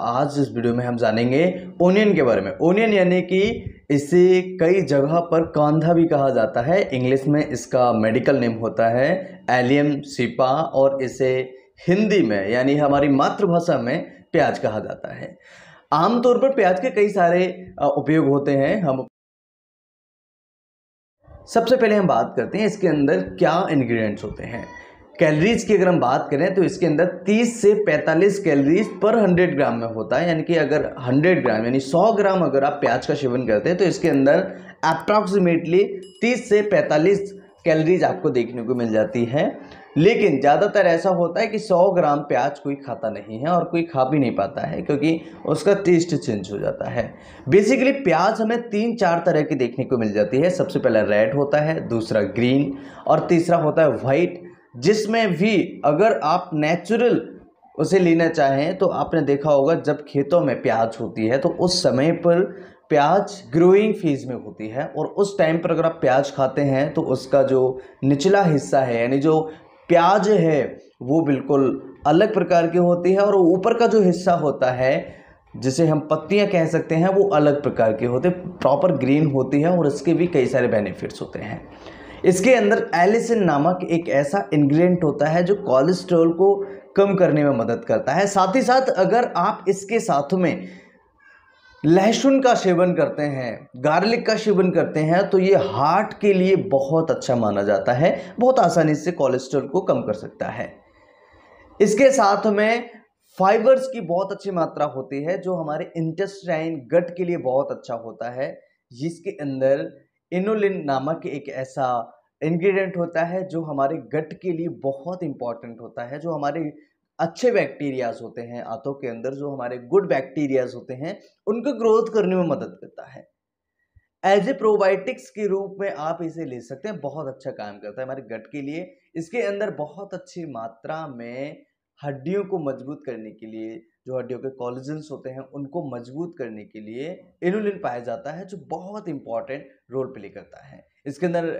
आज इस वीडियो में हम जानेंगे ओनियन के बारे में। ओनियन यानी कि इसे कई जगह पर कांधा भी कहा जाता है। इंग्लिश में इसका मेडिकल नेम होता है एलियम सिपा और इसे हिंदी में यानी हमारी मातृभाषा में प्याज कहा जाता है। आमतौर पर प्याज के कई सारे उपयोग होते हैं। हम सबसे पहले हम बात करते हैं इसके अंदर क्या इंग्रेडिएंट्स होते हैं। कैलोरीज की अगर हम बात करें तो इसके अंदर 30 से 45 कैलरीज पर 100 ग्राम में होता है। यानी कि अगर 100 ग्राम यानी 100 ग्राम अगर आप प्याज का सेवन करते हैं तो इसके अंदर अप्रॉक्सीमेटली 30 से 45 कैलरीज आपको देखने को मिल जाती है। लेकिन ज़्यादातर ऐसा होता है कि 100 ग्राम प्याज कोई खाता नहीं है और कोई खा भी नहीं पाता है, क्योंकि उसका टेस्ट चेंज हो जाता है। बेसिकली प्याज हमें तीन चार तरह की देखने को मिल जाती है। सबसे पहला रेड होता है, दूसरा ग्रीन और तीसरा होता है वाइट जिसमें भी अगर आप नेचुरल उसे लेना चाहें तो आपने देखा होगा जब खेतों में प्याज होती है तो उस समय पर प्याज ग्रोइंग फ़ेज़ में होती है और उस टाइम पर अगर आप प्याज खाते हैं तो उसका जो निचला हिस्सा है, यानी जो प्याज है, वो बिल्कुल अलग प्रकार की होती है और ऊपर का जो हिस्सा होता है, जिसे हम पत्तियाँ कह सकते हैं, वो अलग प्रकार के होते प्रॉपर ग्रीन होती है और इसके भी कई सारे बेनिफिट्स होते हैं। इसके अंदर एलिसिन नामक एक ऐसा इंग्रेडिएंट होता है जो कोलेस्ट्रॉल को कम करने में मदद करता है। साथ ही साथ अगर आप इसके साथ में लहसुन का सेवन करते हैं गार्लिक का सेवन करते हैं तो ये हार्ट के लिए बहुत अच्छा माना जाता है। बहुत आसानी से कोलेस्ट्रॉल को कम कर सकता है। इसके साथ में फाइबर्स की बहुत अच्छी मात्रा होती है, जो हमारे इंटेस्टाइन गट के लिए बहुत अच्छा होता है। जिसके अंदर इनोलिन नामक एक ऐसा इंग्रेडिएंट होता है जो हमारे गट के लिए बहुत इंपॉर्टेंट होता है, जो हमारे अच्छे बैक्टीरियाज होते हैं, आंतों के अंदर जो हमारे गुड बैक्टीरियाज होते हैं, उनको ग्रोथ करने में मदद करता है। एज ए प्रोबायोटिक्स के रूप में आप इसे ले सकते हैं, बहुत अच्छा काम करता है हमारे गट के लिए। इसके अंदर बहुत अच्छी मात्रा में हड्डियों को मज़बूत करने के लिए जो हड्डियों के कॉलेजेंस होते हैं, उनको मज़बूत करने के लिए इनुलिन पाया जाता है, जो बहुत इंपॉर्टेंट रोल प्ले करता है। इसके अंदर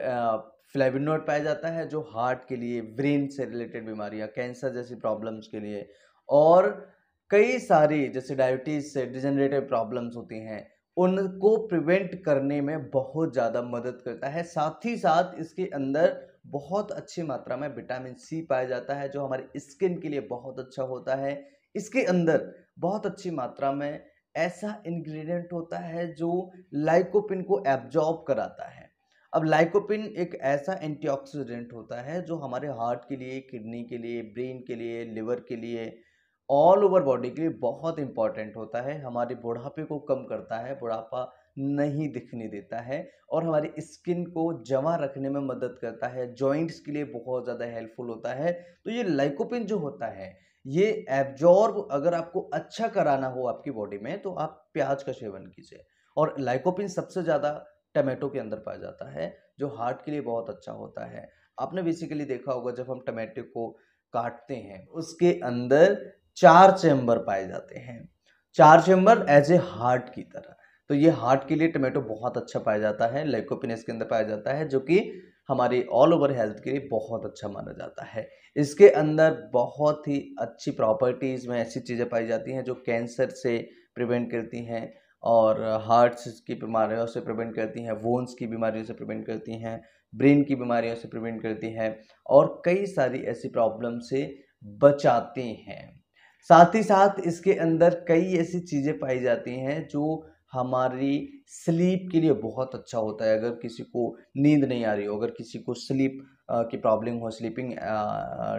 फ्लेविनोड पाया जाता है, जो हार्ट के लिए ब्रेन से रिलेटेड बीमारियाँ कैंसर जैसी प्रॉब्लम्स के लिए। और कई सारी, जैसे डायबिटीज़ से डिजनरेटिव प्रॉब्लम्स होती हैं, उनको प्रिवेंट करने में बहुत ज़्यादा मदद करता है। साथ ही साथ इसके अंदर बहुत अच्छी मात्रा में विटामिन सी पाया जाता है, जो हमारे स्किन के लिए बहुत अच्छा होता है। इसके अंदर बहुत अच्छी मात्रा में ऐसा इंग्रेडिएंट होता है जो लाइकोपिन को एब्जॉर्ब कराता है। अब लाइकोपिन एक ऐसा एंटीऑक्सीडेंट होता है जो हमारे हार्ट के लिए किडनी के लिए ब्रेन के लिए लिवर के लिए ऑल ओवर बॉडी के लिए बहुत इंपॉर्टेंट होता है। हमारे बुढ़ापे को कम करता है, बुढ़ापा नहीं दिखने देता है और हमारी स्किन को जमा रखने में मदद करता है। जॉइंट्स के लिए बहुत ज़्यादा हेल्पफुल होता है। तो ये लाइकोपिन जो होता है ये एब्जॉर्ब अगर आपको अच्छा कराना हो आपकी बॉडी में तो आप प्याज का सेवन कीजिए। और लाइकोपिन सबसे ज़्यादा टमाटो के अंदर पाया जाता है, जो हार्ट के लिए बहुत अच्छा होता है। आपने बेसिकली देखा होगा, जब हम टमाटो को काटते हैं, उसके अंदर चार चैम्बर पाए जाते हैं। चार चैम्बर एज ए हार्ट की तरह। तो ये हार्ट के लिए टमाटो बहुत अच्छा पाया जाता है लाइकोपिन इसके अंदर पाया जाता है, जो कि हमारी ऑल ओवर हेल्थ के लिए बहुत अच्छा माना जाता है। इसके अंदर बहुत ही अच्छी प्रॉपर्टीज़ में ऐसी चीज़ें पाई जाती हैं जो कैंसर से प्रिवेंट करती हैं और हार्ट्स की बीमारियों से प्रिवेंट करती हैं वोन्स की बीमारियों से प्रिवेंट करती हैं ब्रेन की बीमारियों से प्रिवेंट करती हैं और कई सारी ऐसी प्रॉब्लम से बचाती हैं। साथ ही साथ इसके अंदर कई ऐसी चीज़ें पाई जाती हैं जो हमारी स्लीप के लिए बहुत अच्छा होता है। अगर किसी को नींद नहीं आ रही हो, अगर किसी को स्लीप की प्रॉब्लम हो, स्लीपिंग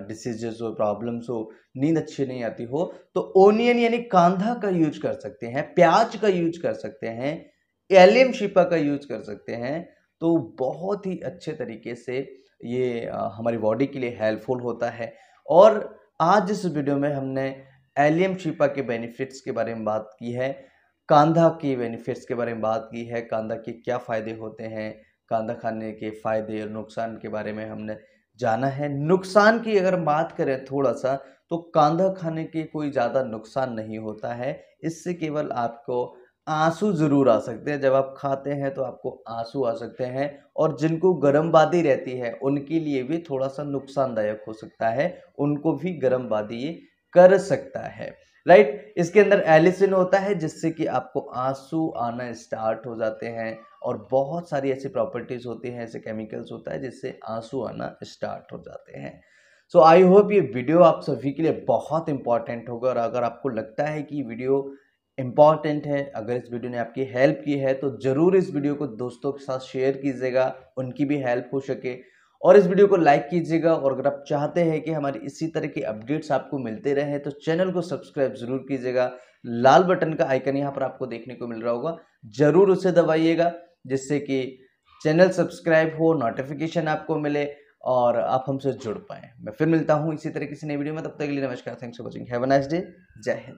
डिसीजेस हो, प्रॉब्लम्स हो, नींद अच्छी नहीं आती हो तो ओनियन यानी कांधा का यूज़ कर सकते हैं, प्याज का यूज़ कर सकते हैं, एलियम शिपा का यूज़ कर सकते हैं। तो बहुत ही अच्छे तरीके से ये हमारी बॉडी के लिए हेल्पफुल होता है। और आज इस वीडियो में हमने एलियम शिपा के बेनिफिट्स के बारे में बात की है। कांधा के बेनिफिट्स के बारे में बात की है कांधा के क्या फ़ायदे होते हैं कांधा खाने के फ़ायदे और नुकसान के बारे में हमने जाना है। नुकसान की अगर बात करें थोड़ा सा तो कांधा खाने के कोई ज़्यादा नुकसान नहीं होता है। इससे केवल आपको आँसू ज़रूर आ सकते हैं। जब आप खाते हैं तो आपको आँसू आ सकते हैं और जिनको गर्म गर्मबादी रहती है, उनके लिए भी थोड़ा सा नुकसानदायक हो सकता है। उनको भी गर्म गर्मबादी कर सकता है। राइट? इसके अंदर एलिसिन होता है, जिससे कि आपको आँसू आना स्टार्ट हो जाते हैं और बहुत सारी ऐसी प्रॉपर्टीज़ होती हैं, ऐसे केमिकल्स होता है, जिससे आँसू आना स्टार्ट हो जाते हैं। सो आई होप ये वीडियो आप सभी के लिए बहुत इंपॉर्टेंट होगा और अगर आपको लगता है कि वीडियो इंपॉर्टेंट है, अगर इस वीडियो ने आपकी हेल्प की है तो ज़रूर इस वीडियो को दोस्तों के साथ शेयर कीजिएगा, उनकी भी हेल्प हो सके। और इस वीडियो को लाइक कीजिएगा और अगर आप चाहते हैं कि हमारी इसी तरह की अपडेट्स आपको मिलते रहे तो चैनल को सब्सक्राइब ज़रूर कीजिएगा। लाल बटन का आइकन यहाँ पर आपको देखने को मिल रहा होगा। ज़रूर उसे दबाइएगा, जिससे कि चैनल सब्सक्राइब हो, नोटिफिकेशन आपको मिले और आप हमसे जुड़ पाए। मैं फिर मिलता हूँ इसी तरह किसी नई वीडियो में, तब तक के लिए नमस्कार thanks for watching have a nice day जय हिंद।